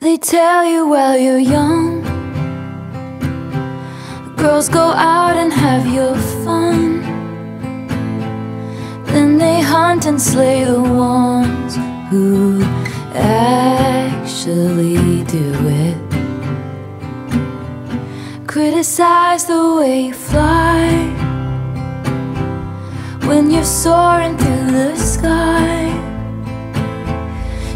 They tell you while you're young. Girls go out and have your fun. Then they hunt and slay the ones who actually do it. Criticize the way you fly. When you're soaring through the sky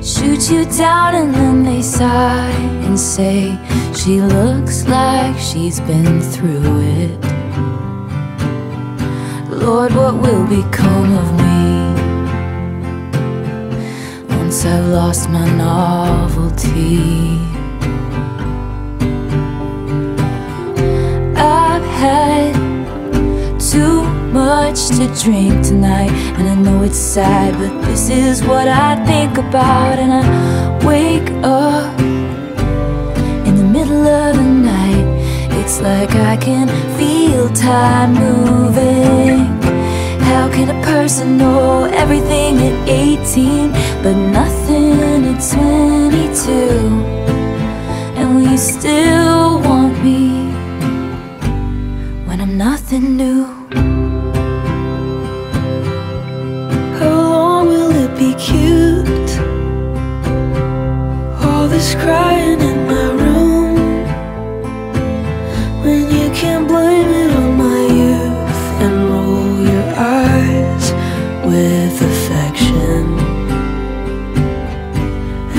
shoot you down and then they sigh and say she looks like she's been through it. Lord, what will become of me once I've lost my novelty? Much to drink tonight. And I know it's sad, but this is what I think about. And I wake up in the middle of the night. It's like I can feel time moving. How can a person know everything at 18 But nothing at 22 And we still want me When I'm nothing new cute. All this crying in my room. When you can't blame it on my youth And roll your eyes with affection.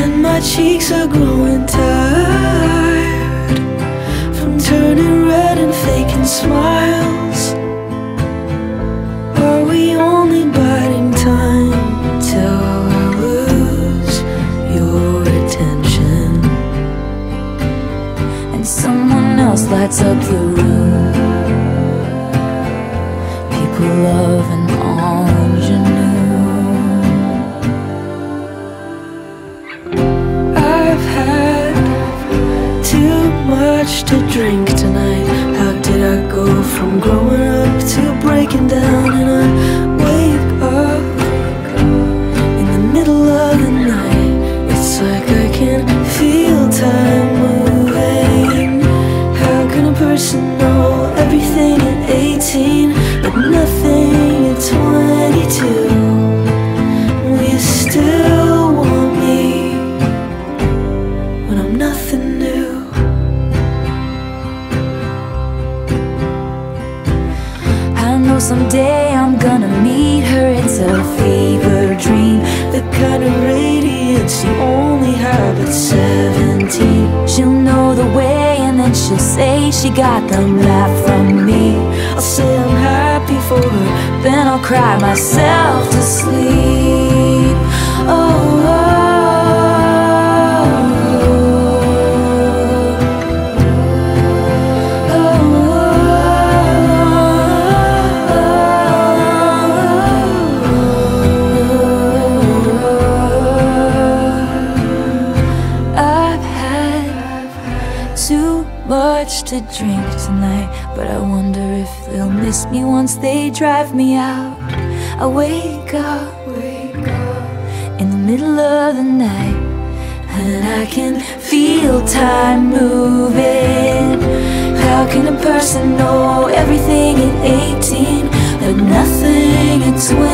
And my cheeks are growing much to drink tonight. How did I go from growing up to breaking down And I wake up in the middle of the night? It's like I can feel time moving. How can a person know everything at 18 someday I'm gonna meet her. It's a fever dream. The kind of radiance you only have at 17 She'll know the way and then she'll say she got the laugh from me. I'll say I'm happy for her Then I'll cry myself to sleep to drink tonight But I wonder if they'll miss me once they drive me out. I wake up, wake up in the middle of the night And I can feel time moving. How can a person know everything at 18 But nothing at 22